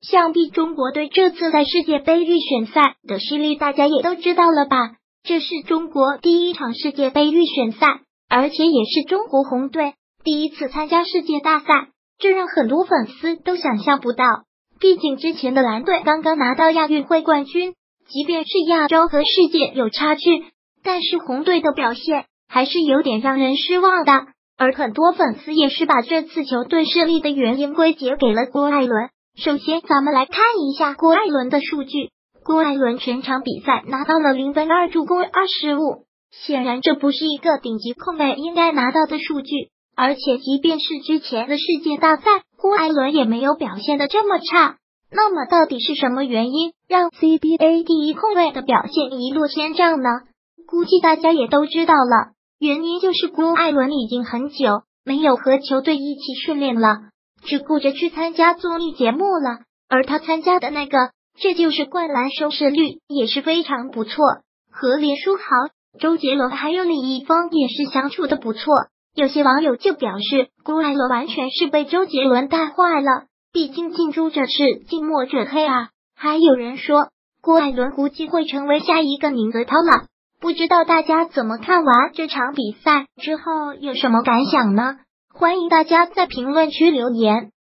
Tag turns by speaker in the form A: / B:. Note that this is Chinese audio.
A: 想必中国队这次在世界杯预选赛的实力，大家也都知道了吧？这是中国第一场世界杯预选赛，而且也是中国红队第一次参加世界大赛，这让很多粉丝都想象不到。毕竟之前的蓝队刚刚拿到亚运会冠军，即便是亚洲和世界有差距，但是红队的表现还是有点让人失望的。而很多粉丝也是把这次球队失利的原因归结给了郭艾伦。首先，咱们来看一下郭艾伦的数据。郭艾伦全场比赛拿到了零分二助攻二失误，显然这不是一个顶级控卫应该拿到的数据。而且，即便是之前的世界大赛，郭艾伦也没有表现的这么差。那么，到底是什么原因让 CBA 第一控卫的表现一落千丈呢？估计大家也都知道了，原因就是郭艾伦已经很久没有和球队一起训练了。只顾着去参加综艺节目了，而他参加的那个，这就是灌篮收视率也是非常不错。和林书豪、周杰伦还有李易峰也是相处的不错。有些网友就表示，郭艾伦完全是被周杰伦带坏了。毕竟近朱者赤，近墨者黑啊。还有人说，郭艾伦估计会成为下一个宁泽涛了。不知道大家怎么看完这场比赛之后有什么感想呢？欢迎大家在评论区留言。